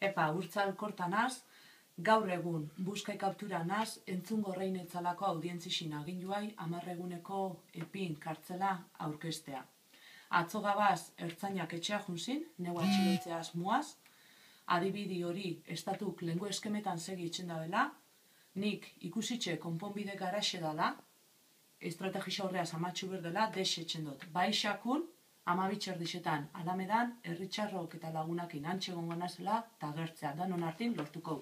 Epa, urtzal kortanaz, gaur egun, buskai kaptura naz, entzungo reinetzalako audientzixin agin juai, amarreguneko epin kartzela aurkestea. Atzo gabaz, ertzainak etxea junzin, neu atxilotzeaz muaz, adibidi hori estatuk lengu eskemetan segi itxen da dela, nik ikusitxe konponbide garaxe dala, estrategisa horreaz amatxu berdela, desetxen dut. Bai xakun, amabitxer disetan, alamedan, erritxarrok eta lagunakin antxegon ganazela, eta gertzea, danon hartin lortuko.